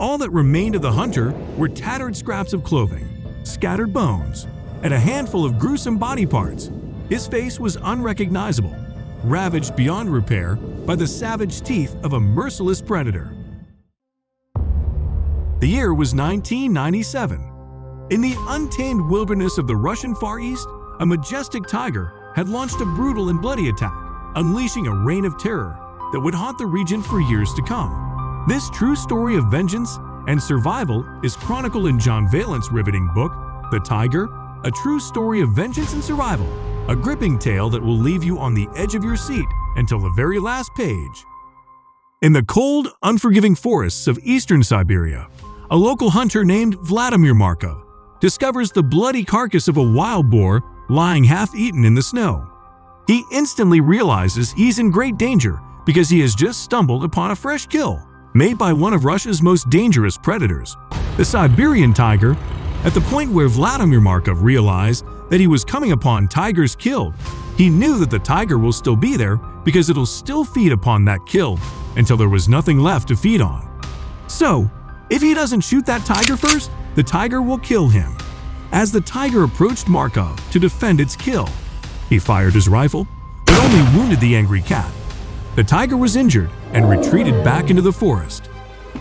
All that remained of the hunter were tattered scraps of clothing, scattered bones, and a handful of gruesome body parts. His face was unrecognizable, ravaged beyond repair by the savage teeth of a merciless predator. The year was 1997. In the untamed wilderness of the Russian Far East, a majestic tiger had launched a brutal and bloody attack, unleashing a reign of terror that would haunt the region for years to come. This true story of vengeance and survival is chronicled in John Vaillant's riveting book, The Tiger, a true story of vengeance and survival, a gripping tale that will leave you on the edge of your seat until the very last page. In the cold, unforgiving forests of eastern Siberia, a local hunter named Vladimir Markov discovers the bloody carcass of a wild boar lying half-eaten in the snow. He instantly realizes he's in great danger because he has just stumbled upon a fresh kill made by one of Russia's most dangerous predators, the Siberian tiger. At the point where Vladimir Markov realized that he was coming upon tigers killed, he knew that the tiger will still be there because it'll still feed upon that kill until there was nothing left to feed on. So, if he doesn't shoot that tiger first, the tiger will kill him. As the tiger approached Markov to defend its kill, he fired his rifle, but only wounded the angry cat. The tiger was injured and retreated back into the forest.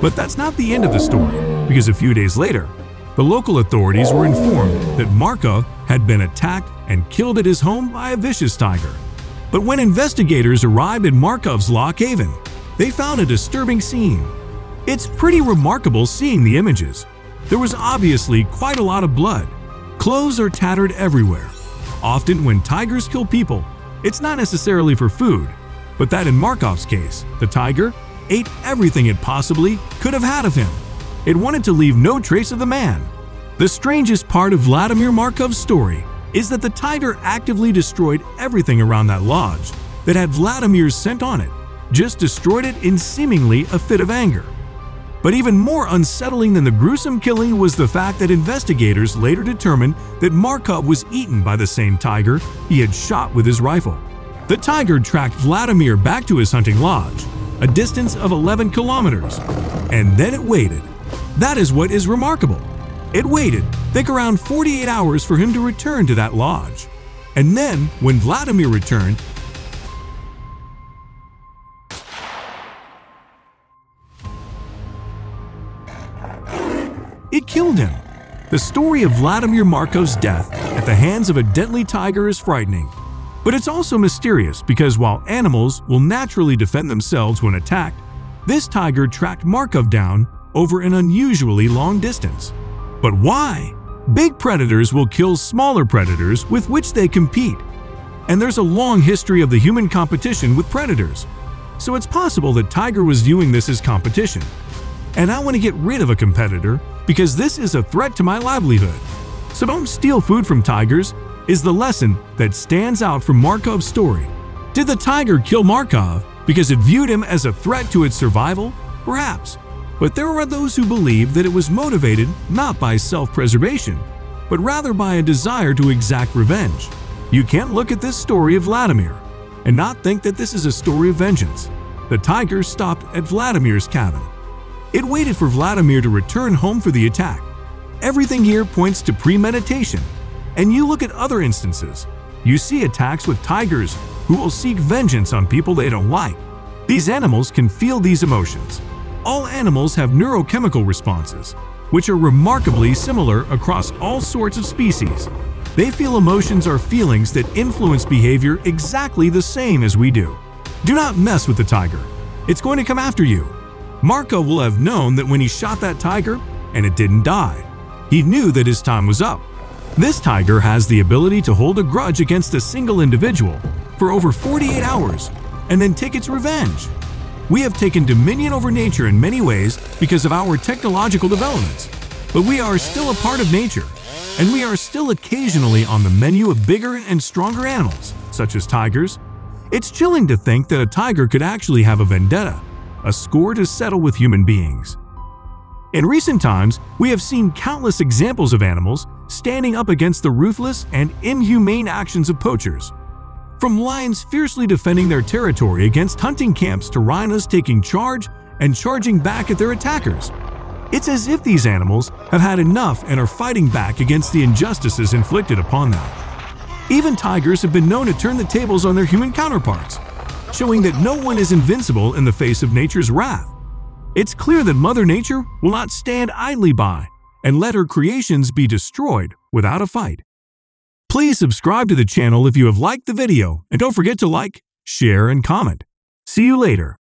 But that's not the end of the story, because a few days later, the local authorities were informed that Markov had been attacked and killed at his home by a vicious tiger. But when investigators arrived at Markov's lock haven, they found a disturbing scene. It's pretty remarkable seeing the images. There was obviously quite a lot of blood. Clothes are tattered everywhere. Often when tigers kill people, it's not necessarily for food, but that in Markov's case, the tiger ate everything it possibly could have had of him. It wanted to leave no trace of the man. The strangest part of Vladimir Markov's story is that the tiger actively destroyed everything around that lodge that had Vladimir's scent on it, just destroyed it in seemingly a fit of anger. But even more unsettling than the gruesome killing was the fact that investigators later determined that Markov was eaten by the same tiger he had shot with his rifle. The tiger tracked Vladimir back to his hunting lodge, a distance of 11 kilometers, and then it waited. That is what is remarkable. It waited, think around 48 hours for him to return to that lodge. And then, when Vladimir returned, It killed him. The story of Vladimir Markov's death at the hands of a deadly tiger is frightening. But it's also mysterious because while animals will naturally defend themselves when attacked, this tiger tracked Markov down over an unusually long distance. But why? Big predators will kill smaller predators with which they compete. And there's a long history of the human competition with predators. So it's possible that Tiger was viewing this as competition. And I want to get rid of a competitor because this is a threat to my livelihood. So don't steal food from tigers is the lesson that stands out from Markov's story. Did the tiger kill Markov because it viewed him as a threat to its survival? Perhaps. But there are those who believe that it was motivated not by self-preservation, but rather by a desire to exact revenge. You can't look at this story of Vladimir and not think that this is a story of vengeance. The tiger stopped at Vladimir's cabin it waited for Vladimir to return home for the attack. Everything here points to premeditation. And you look at other instances. You see attacks with tigers who will seek vengeance on people they don't like. These animals can feel these emotions. All animals have neurochemical responses, which are remarkably similar across all sorts of species. They feel emotions are feelings that influence behavior exactly the same as we do. Do not mess with the tiger. It's going to come after you. Markov will have known that when he shot that tiger and it didn't die, he knew that his time was up. This tiger has the ability to hold a grudge against a single individual for over 48 hours and then take its revenge. We have taken dominion over nature in many ways because of our technological developments, but we are still a part of nature, and we are still occasionally on the menu of bigger and stronger animals, such as tigers. It's chilling to think that a tiger could actually have a vendetta a score to settle with human beings. In recent times, we have seen countless examples of animals standing up against the ruthless and inhumane actions of poachers. From lions fiercely defending their territory against hunting camps to rhinos taking charge and charging back at their attackers. It's as if these animals have had enough and are fighting back against the injustices inflicted upon them. Even tigers have been known to turn the tables on their human counterparts, showing that no one is invincible in the face of nature's wrath. It's clear that Mother Nature will not stand idly by and let her creations be destroyed without a fight. Please subscribe to the channel if you have liked the video and don't forget to like, share, and comment. See you later.